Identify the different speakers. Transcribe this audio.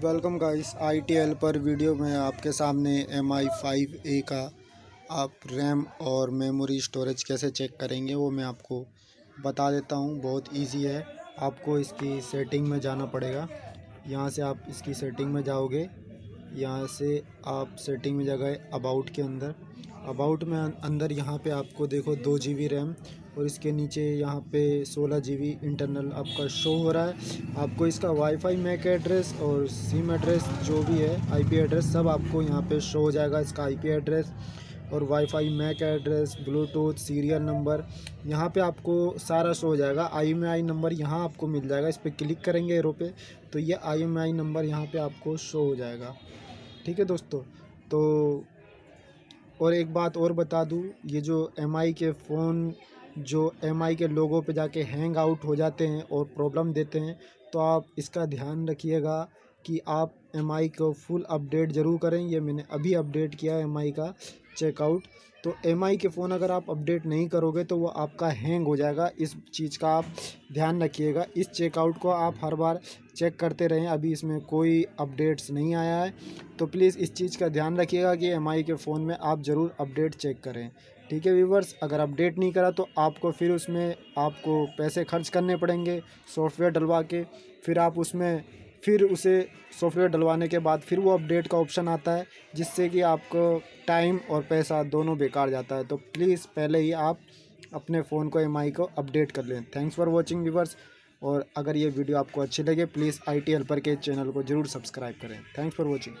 Speaker 1: Welcome guys I T L पर video में आपके सामने एम आई फाइव ए का आप रैम और मेमोरी स्टोरेज कैसे चेक करेंगे, वो मैं आपको बता देता हूँ। बहुत इजी है, आपको इसकी सेटिंग में जाना पड़ेगा। यहाँ से आप इसकी सेटिंग में जाओगे, यहाँ से आप सेटिंग में जा अबाउट के अंदर। अबाउट में अंदर यहाँ पे आपको देखो दो जी बी रैम और इसके नीचे यहाँ पे सोलह जी इंटरनल आपका शो हो रहा है। आपको इसका वाईफाई, मैक एड्रेस और सिम एड्रेस जो भी है, आईपी एड्रेस सब आपको यहाँ पे शो हो जाएगा इसका आईपी एड्रेस और WiFi, MAC address, Bluetooth, serial number यहाँ पे आपको सारा शो हो जाएगा। आई एम आई नंबर यहाँ आपको मिल जाएगा। इस पर क्लिक करेंगे एरो पे तो ये आई एम आई नंबर यहाँ पे आपको शो हो जाएगा। ठीक है दोस्तों? तो और एक बात और बता दूँ, ये जो एमआई के फ़ोन, जो एमआई के लोगों पे जाके हैंग आउट हो जाते हैं और प्रॉब्लम देते हैं तो आप इसका ध्यान रखिएगा। कि आप एमआई को फुल अपडेट ज़रूर करें। ये मैंने अभी अपडेट किया है एमआई का चेकआउट तो एमआई के फ़ोन अगर आप अपडेट नहीं करोगे तो वो आपका हैंग हो जाएगा। इस चीज़ का आप ध्यान रखिएगा। इस चेकआउट को आप हर बार चेक करते रहें। अभी इसमें कोई अपडेट्स नहीं आया है। तो प्लीज़ इस चीज़ का ध्यान रखिएगा कि एमआई के फ़ोन में आप ज़रूर अपडेट चेक करें। ठीक है व्यूवर्स अगर अपडेट नहीं करा तो आपको फिर उसमें आपको पैसे खर्च करने पड़ेंगे सॉफ्टवेयर डलवा के। फिर आप उसमें फिर उसे सॉफ्टवेयर डलवाने के बाद फिर वो अपडेट का ऑप्शन आता है, जिससे कि आपको टाइम और पैसा दोनों बेकार जाता है। तो प्लीज़ पहले ही आप अपने फ़ोन को एमआई को अपडेट कर लें। थैंक्स फॉर वॉचिंग व्यूवर्स और अगर ये वीडियो आपको अच्छी लगे प्लीज़ आई टी हेल्पर के चैनल को ज़रूर सब्सक्राइब करें। Thanks for watching